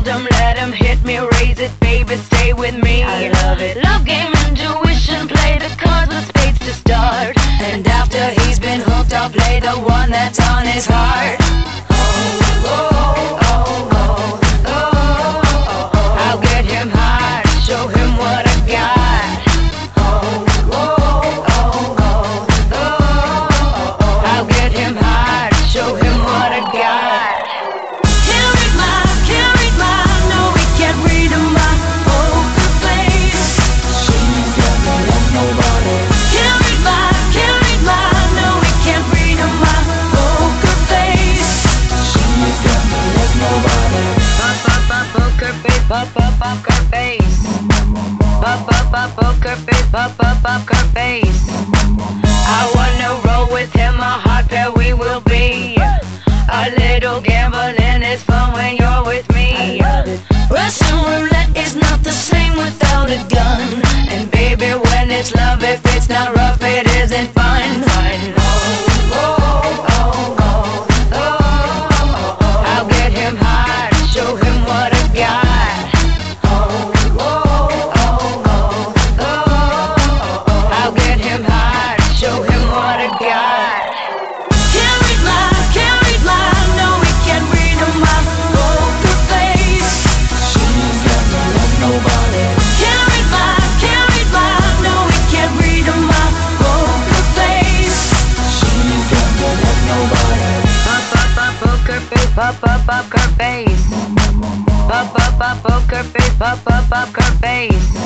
Hold 'em, let 'em hit me, raise it, baby, stay with me. I love it. Love game, intuition, play the cards with spades to start. And after he's been hooked, I'll play the one that's on his heart. Poker face. Pop up up poker face, pop up poker face. I wanna roll with him, a hot pair we will be. A little gambling is fun when you're with me. Russian roulette is not the same without a gun. And baby, when it's love, if it's not rough, it up pop up her face. Pop up up poker face, pop up up her face.